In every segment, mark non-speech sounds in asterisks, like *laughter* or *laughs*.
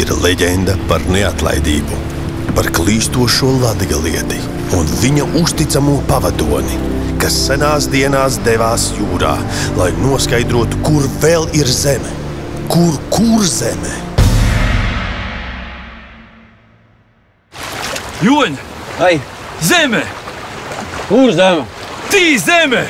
ir leģenda par neatlaidību, par klīstošo latgalieti un viņa uzticamo pavadoni, kas senās dienās devās jūrā, lai noskaidrotu, kur vēl ir zeme, kur kur zeme. Joņa! Ai, Zeme! kur zeme? Tī zeme!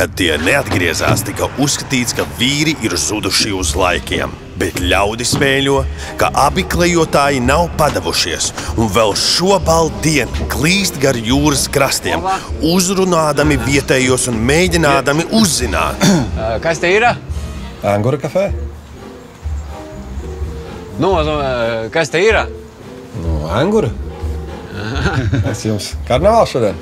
Kad tie neatgriezās, tika uzskatīts, ka vīri ir zuduši uz laikiem. Bet ļaudis mēļo, ka abi klejotāji nav padavušies un vēl šobrīd klīst gar jūras krastiem, uzrunādami vietējos un mēģinādami uzzināt, Ā, *clears throat* Kas te ir? Angura kafē? Nu, ā, kas te ir? Nu, Angura. *laughs* Es jums karnevāls šodien.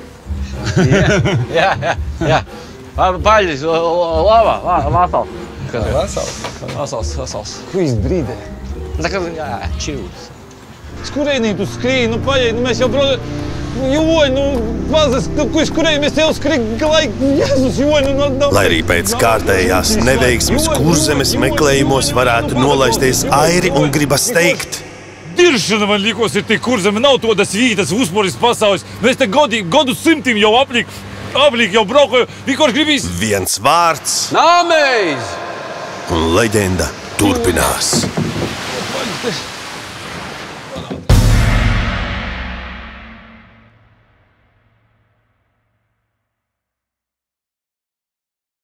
Jā, jā, jā. Pa- Paļģis, la- la- lava, la- vasals. Kas ir? Vesels. Vasals, vasals. Kuis brīdē? Tā kā, jā, čivs. Skurēnī tu skrīji, nu paļai, nu mēs jau, protams, Joņ, nu, mazas, nu, ko skurēji, mēs jau skrīgi, lai, Jēzus, Joņ, nu, nu, lai arī pēc kārtējās neveiksmes kurzemes meklējumos varētu nolaisties airi un gribas teikt. Diršana man likos ir tik kurzeme, nav to tas vītas, uzporis pasaules. Mēs te godi, godu simtim jau aplik, aplik jau braukoju, vienkārši gribīs. Viens vārds Nāmējs! un leģenda turpinās. Paļģis,